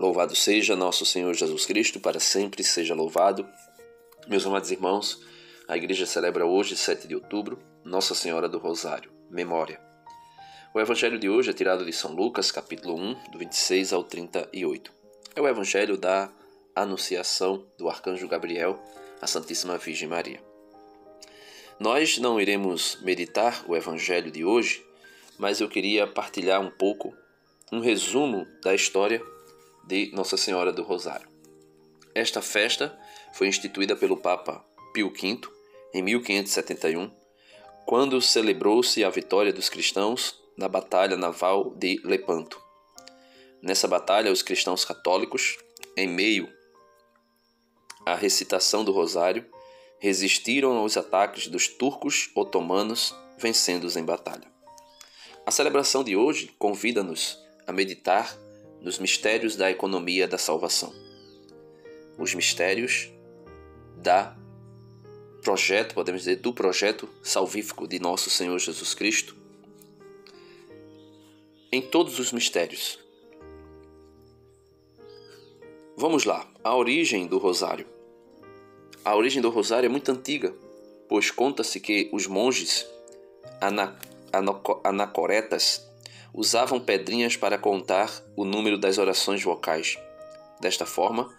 Louvado seja nosso Senhor Jesus Cristo, para sempre seja louvado. Meus amados irmãos, a igreja celebra hoje, 7 de outubro, Nossa Senhora do Rosário, memória. O evangelho de hoje é tirado de São Lucas, capítulo 1, do 26 ao 38. É o evangelho da anunciação do arcanjo Gabriel à Santíssima Virgem Maria. Nós não iremos meditar o evangelho de hoje, mas eu queria partilhar um pouco um resumo da história de Nossa Senhora do Rosário. Esta festa foi instituída pelo Papa Pio V em 1571, quando celebrou-se a vitória dos cristãos na Batalha Naval de Lepanto. Nessa batalha, os cristãos católicos, em meio à recitação do Rosário, resistiram aos ataques dos turcos otomanos, vencendo-os em batalha. A celebração de hoje convida-nos a meditar nos mistérios da economia da salvação. Os mistérios da projeto, podemos dizer, do projeto salvífico de nosso Senhor Jesus Cristo. Em todos os mistérios. Vamos lá, a origem do rosário. A origem do rosário é muito antiga, pois conta-se que os monges anacoretas usavam pedrinhas para contar o número das orações vocais. Desta forma,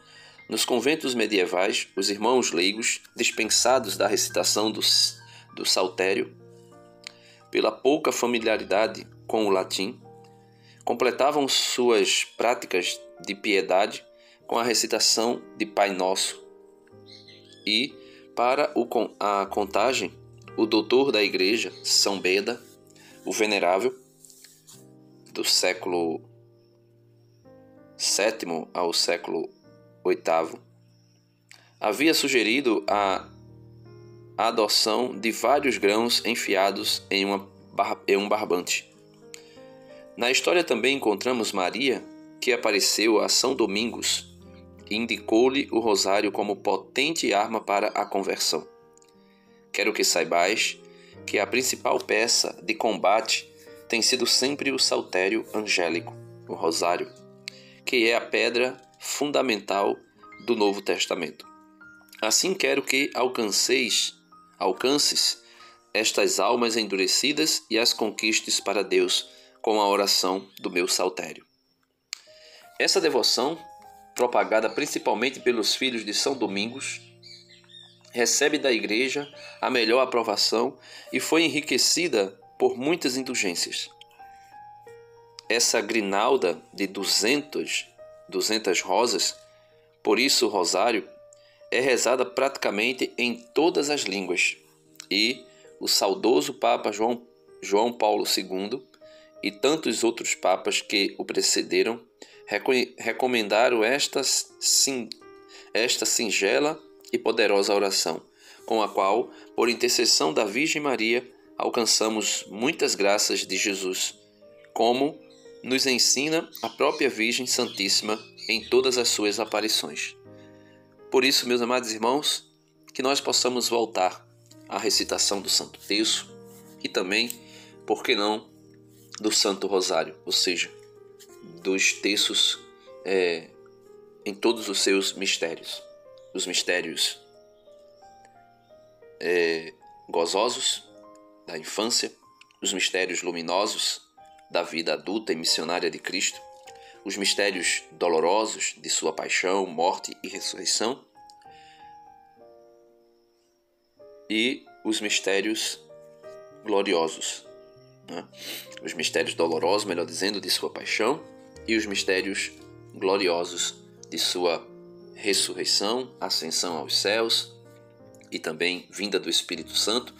nos conventos medievais, os irmãos leigos, dispensados da recitação do, do saltério, pela pouca familiaridade com o latim, completavam suas práticas de piedade com a recitação de Pai Nosso. E, para o, a contagem, o doutor da igreja, São Beda, o venerável, do século VII ao século VIII, havia sugerido a adoção de vários grãos enfiados em, em um barbante. Na história também encontramos Maria, que apareceu a São Domingos e indicou-lhe o rosário como potente arma para a conversão. Quero que saibais que a principal peça de combate tem sido sempre o saltério angélico, o rosário, que é a pedra fundamental do Novo Testamento. Assim quero que alcanceis, alcances estas almas endurecidas e as conquistes para Deus com a oração do meu saltério. Essa devoção, propagada principalmente pelos filhos de São Domingos, recebe da Igreja a melhor aprovação e foi enriquecida por muitas indulgências. Essa grinalda de 200, 200 rosas, por isso o rosário, é rezada praticamente em todas as línguas. E o saudoso Papa João, João Paulo II e tantos outros papas que o precederam recomendaram esta, sim, esta singela e poderosa oração, com a qual, por intercessão da Virgem Maria, alcançamos muitas graças de Jesus, como nos ensina a própria Virgem Santíssima em todas as suas aparições. Por isso, meus amados irmãos, que nós possamos voltar à recitação do Santo Terço e também, por que não, do Santo Rosário, ou seja, dos terços é, em todos os seus mistérios, os mistérios é, gozosos da infância, os mistérios luminosos da vida adulta e missionária de Cristo, os mistérios dolorosos de sua paixão, morte e ressurreição, e os mistérios gloriosos, né? os mistérios dolorosos, melhor dizendo, de sua paixão, e os mistérios gloriosos de sua ressurreição, ascensão aos céus e também vinda do Espírito Santo,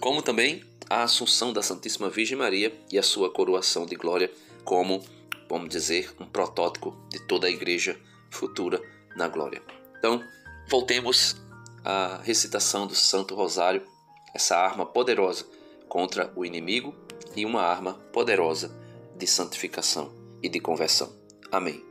como também a Assunção da Santíssima Virgem Maria e a sua coroação de glória como, vamos dizer, um protótipo de toda a igreja futura na glória. Então, voltemos à recitação do Santo Rosário, essa arma poderosa contra o inimigo e uma arma poderosa de santificação e de conversão. Amém.